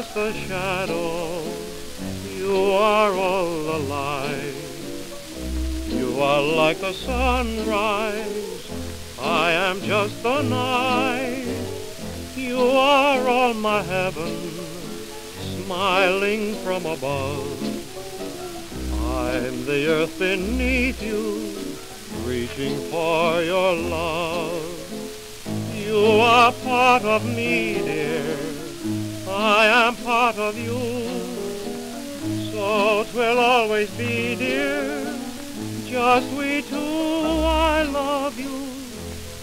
just a shadow. You are all the light. You are like the sunrise. I am just the night. You are all my heaven, smiling from above. I'm the earth beneath you, reaching for your love. You are part of me, dear. I am part of you. So twill always be, dear. Just we two, I love you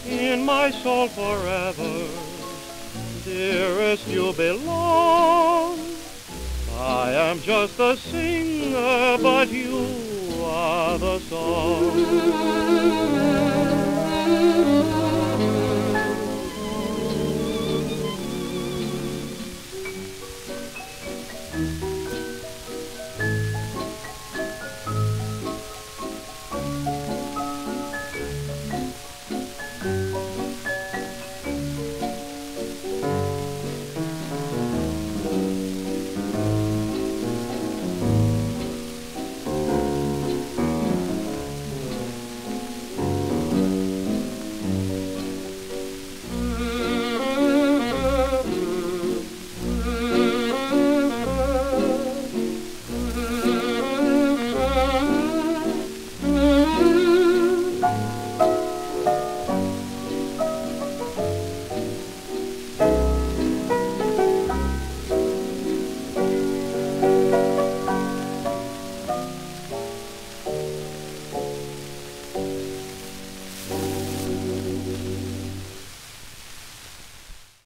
in my soul forever. Dearest, you belong. I am just a singer, but you are the song.